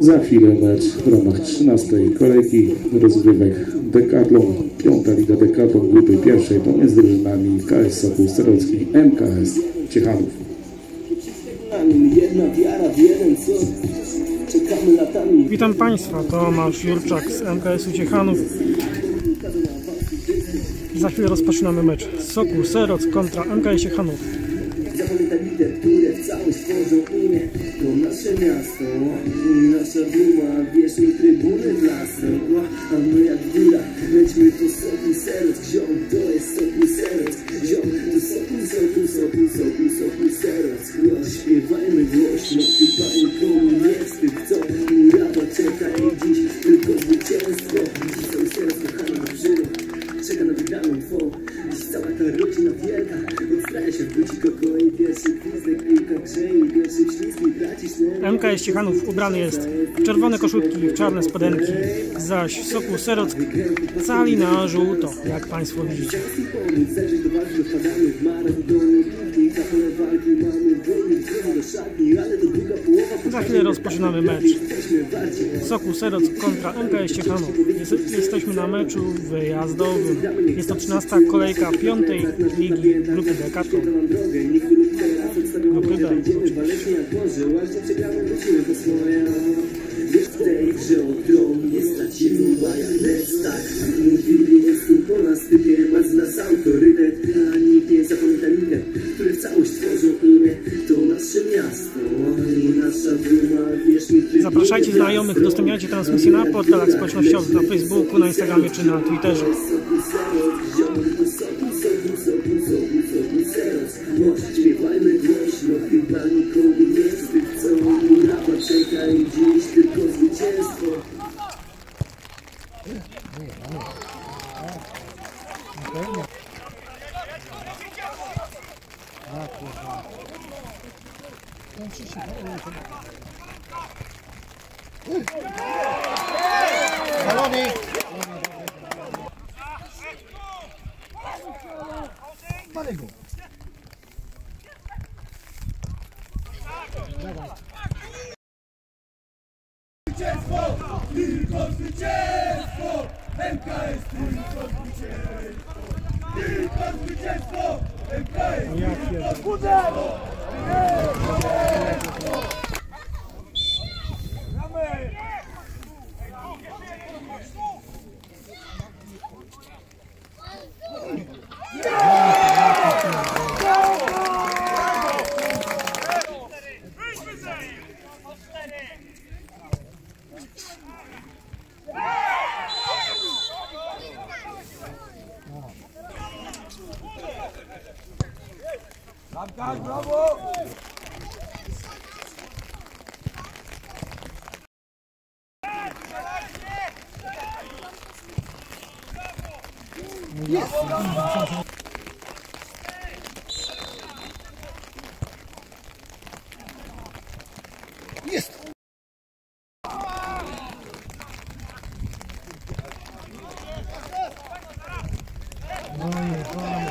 Za chwilę mecz w ramach 13 kolejki rozgrywek Decathlon, piąta liga Decathlon grupy pierwszej pomiędzy drużynami KS Sokół Sterocki, MKS Ciechanów. Witam Państwa, Tomasz Jurczak z MKS-u Ciechanów. Za chwilę rozpoczynamy mecz Sokół Seroc kontra MKS Ciechanów. Zapamiętaj literturę, w całość tworzą imię. To nasze miasto i nasza duma. Wiesz mi trybuny w lasach, a my jak góra. Lećmy to Sokół Seroc, ziom, to jest Sokół Seroc. Ziom, to Sokół, Sokół, Sokół, Sokół, Sokół Seroc. Śpiewajmy głośno, chyba nikomu nie wstyd, co? Murawa czeka i dziś tylko zwycięstwo. Sokół Seroc, kochany drużyno. Czeka na wygraną twą Dziś cała ta rodzina wielka Odstraja się w buci koko i pierwszy gwizdek Piłka grzeje i pierwszy ślizg i tracisz nerwy MKS Ciechanów ubrany jest w czerwone koszulki w czarne spodenki, zaś Sokół Serock cali na żółto, jak Państwo widzicie. Do walki Wpadamy w maraton pole walki mamy do szatni Za chwilę rozpoczynamy mecz. Sokół Seroc kontra MKS Ciechanów. Jest, jesteśmy na meczu wyjazdowym. Jest to 13 kolejka piątej ligi grupy Decathlon. Grupy D. Wiesz w tej grze o jest tu po nas nas autorytet A nie Które w całość tworzą imię To nasze miasto Zapraszajcie znajomych, udostępniajcie transmisję na portalach społecznościowych, na Facebooku, na Instagramie czy na Twitterze. Sokół Seroc, ziomek to sokół, sokół, sokół, sokół, sokół Seroc Może śpiewajmy głośno, chyba nikomu nie wstyd Co murawa czeka i dziś tylko zwycięstwo Abgang, bravo! Yes! Bravo, bravo! Yes! Oh, yeah.